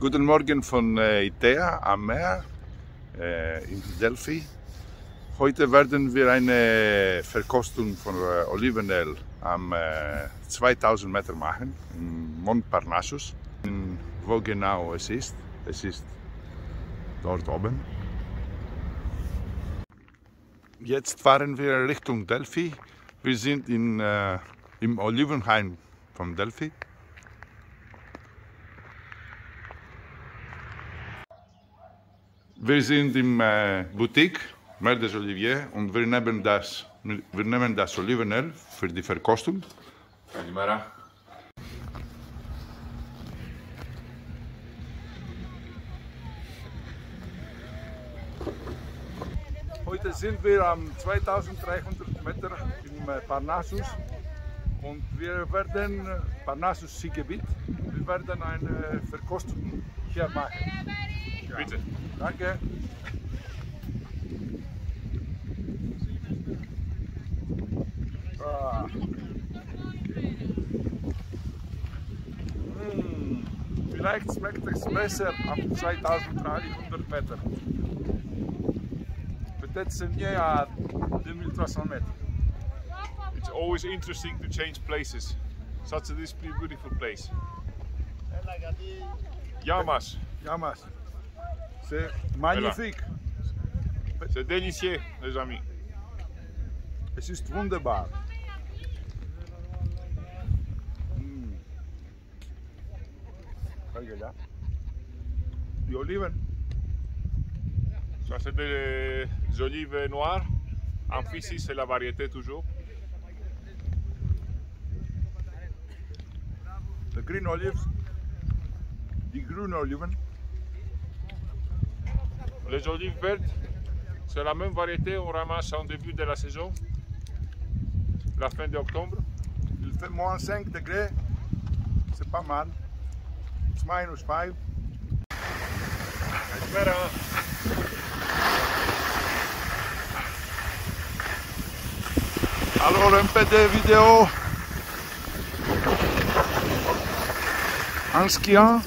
Guten Morgen von äh, ITEA am Meer äh, in Delphi. Heute werden wir eine Verkostung von äh, Olivenöl am äh, 2000 Meter machen, im Mont Parnassus. Wo genau es ist, es ist dort oben. Jetzt fahren wir Richtung Delphi. Wir sind in, äh, im Olivenhain von Delphi. Wir sind im äh, Boutique Mer des Olivier und wir nehmen das, wir nehmen das Olivenöl für die Verkostung. Καλημέρα. Heute sind wir am 2300 Meter im äh, Parnassus und wir werden äh, Parnassus Skigebiet. Wir werden eine Verkostung hier machen. Bitte. Danke. Ah. Mm, Vielleicht schmeckt es besser am 2300 Meter. Peut-être c'est mieux à 2300 mètres. It's always interesting to change places. Such a this beautiful place. Yamas. Yamas. C'est magnifique. C'est délicieux, les amis. Es ist wunderbar. Mm. Ja. Die oliven. Ça, c'est des olives noires. Amphis, c'est la variété toujours. De green olives. Die groene oliven. Les olives vertes, c'est la même variété, on ramasse en début de la saison, la fin d'octobre. Il fait moins 5 degrés, c'est pas mal. It's minus 5. Alors un peu de vidéo en skiant.